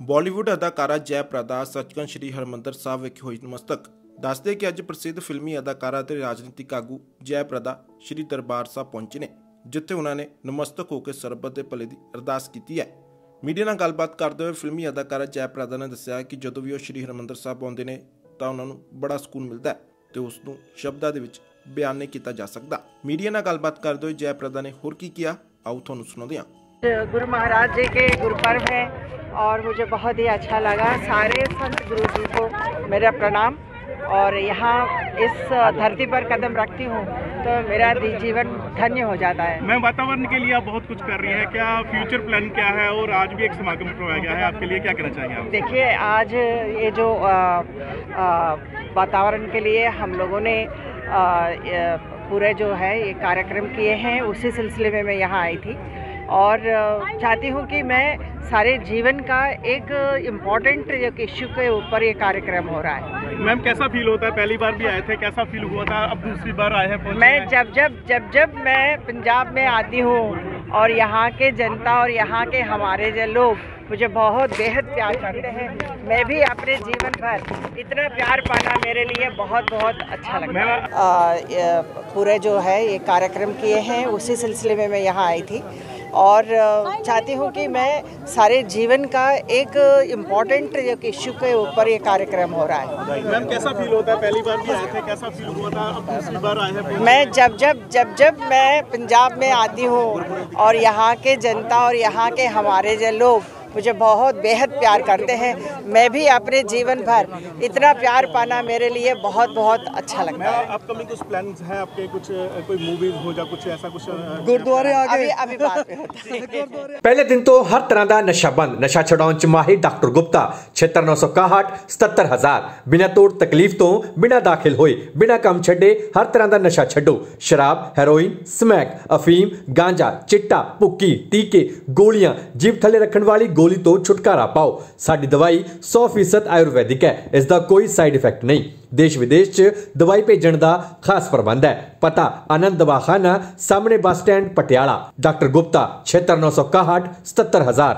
ਬਾਲੀਵੁੱਡ ਅਦਾਕਾਰਾ ਜੈ ਪ੍ਰਦਾ ਸੱਚਖੰਡ ਸ੍ਰੀ ਹਰਮੰਦਰ ਸਾਹਿਬ ਵਿਖੇ ਹੋਈ ਨਮਸਤਕ। ਦੱਸਦੇ ਕਿ ਅੱਜ ਪ੍ਰਸਿੱਧ ਫਿਲਮੀ ਅਦਾਕਾਰਾ ਤੇ ਰਾਜਨੀਤਿਕ ਆਗੂ ਜੈ ਪ੍ਰਦਾ ਸ੍ਰੀ ਦਰਬਾਰ ਸਾਹਿਬ ਪਹੁੰਚੇ ਨੇ, ਜਿੱਥੇ ਉਹਨਾਂ ਨੇ ਨਮਸਤਕ ਹੋ ਕੇ ਸਰਬਤ ਦੇ ਭਲੇ ਦੀ ਅਰਦਾਸ ਕੀਤੀ ਹੈ। ਮੀਡੀਆ ਨਾਲ ਗੱਲਬਾਤ ਕਰਦੇ ਹੋਏ ਫਿਲਮੀ ਅਦਾਕਾਰਾ ਜੈ ਪ੍ਰਦਾ ਨੇ ਦੱਸਿਆ ਕਿ ਜਦੋਂ ਵੀ ਉਹ ਸ੍ਰੀ ਹਰਮੰਦਰ ਸਾਹਿਬ ਆਉਂਦੇ ਨੇ, ਤਾਂ ਉਹਨਾਂ ਨੂੰ ਬੜਾ ਸਕੂਨ ਮਿਲਦਾ ਹੈ ਤੇ ਉਸ ਨੂੰ ਸ਼ਬਦਾਂ ਦੇ ਵਿੱਚ ਬਿਆਨ ਨਹੀਂ ਕੀਤਾ ਜਾ ਸਕਦਾ। ਮੀਡੀਆ ਨਾਲ ਗੱਲਬਾਤ ਕਰਦੇ ਹੋਏ ਜੈ ਪ੍ਰਦਾ ਨੇ ਹੋਰ ਕੀ ਕਿਹਾ, ਆਓ ਤੁਹਾਨੂੰ ਸੁਣਾਉਂਦੇ ਹਾਂ। ਗੁਰੂ ਮਹਾਰਾਜ ਜੀ ਕੇ ਗੁਰਪਰਵ ਹੈ। और मुझे बहुत ही अच्छा लगा। सारे संत गुरु जी को मेरा प्रणाम। और यहाँ इस धरती पर कदम रखती हूँ तो मेरा जीवन धन्य हो जाता है। मैम वातावरण के लिए आप बहुत कुछ कर रही हैं। क्या फ्यूचर प्लान क्या है और आज भी एक समागम करवाया गया है? आपके लिए क्या कहना चाहिए आप? देखिए आज ये जो वातावरण के लिए हम लोगों ने ये पूरे जो है ये कार्यक्रम किए हैं उसी सिलसिले में मैं यहाँ आई थी। और चाहती हूँ कि मैं सारे जीवन का एक इंपॉर्टेंट एक इश्यू के ऊपर ये कार्यक्रम हो रहा है। मैम कैसा फील होता है? पहली बार भी आए थे कैसा फील हुआ था? अब दूसरी बार आए हैं मैं। जब जब जब जब मैं पंजाब में आती हूँ और यहाँ के जनता और यहाँ के हमारे जो लोग मुझे बहुत बेहद प्यार करते हैं। मैं भी अपने जीवन भर इतना प्यार पाना मेरे लिए बहुत बहुत अच्छा लगता है। आ, पूरे जो है ये कार्यक्रम किए हैं उसी सिलसिले में मैं यहाँ आई थी। और चाहती हूँ कि मैं सारे जीवन का एक इम्पोर्टेंट इश्यू के ऊपर ये कार्यक्रम हो रहा है। मैम कैसा फील होता है? पहली बार भी आए थे कैसा फील हुआ था? अब दूसरी बार आए हैं मैं जब जब जब जब मैं पंजाब में आती हूँ और यहाँ के जनता और यहाँ के हमारे जो लोग मुझे बहुत बेहद प्यार करते हैं मैं भी अपने जीवन भर इतना प्यार पाना मेरे लिए बहुत बहुत अच्छा लगता है मैम अपकमिंग कुछ प्लान है आपके कुछ अ, कोई मूवीज हो जा कुछ ऐसा कुछ ਗੁਰਦੁਆਰੇ ਆ अभी ਗਏ अभी बात में होता है ਪਹਿਲੇ ਦਿਨ ਤੋਂ ਹਰ ਤਰ੍ਹਾਂ ਦਾ ਨਸ਼ਾ ਬੰਦ ਨਸ਼ਾ ਛਡਾਉਣ ਚ ਮਾਹਿਰ ਡਾਕਟਰ ਗੁਪਤਾ 7961 77000 ਬਿਨਾਂ ਤੋੜ ਤਕਲੀਫ ਤੋਂ ਬਿਨਾਂ ਦਾਖਲ ਹੋਏ ਬਿਨਾਂ ਕੰਮ ਛੱਡੇ ਹਰ ਤਰ੍ਹਾਂ ਦਾ ਨਸ਼ਾ ਛੱਡੋ ਸ਼ਰਾਬ ਹੈਰੋਇਨ ਸਮੈਕ ਅਫੀਮ ਗਾਂਜਾ ਚਿੱਟਾ ਭੁੱਕੀ ਟੀਕੇ ਗੋਲੀਆਂ ਜੀਭ ਥੱਲੇ ਰੱਖਣ ਵਾਲੀ ਗੋਲੀ ਤੋਂ ਛੁਟਕਾਰਾ ਪਾਓ। ਸਾਡੀ ਦਵਾਈ 100% ਆਯੁਰਵੈਦਿਕ ਹੈ। ਇਸ ਦਾ ਕੋਈ ਸਾਈਡ ਇਫੈਕਟ ਨਹੀਂ। ਦੇਸ਼ ਵਿਦੇਸ਼ 'ਚ ਦਵਾਈ ਭੇਜਣ ਦਾ ਖਾਸ ਪ੍ਰਬੰਧ ਹੈ। ਪਤਾ, ਆਨੰਦ ਦਵਾਖਾਨਾ, ਸਾਹਮਣੇ bus stand, Patiala. Doctor Gupta 7961 77000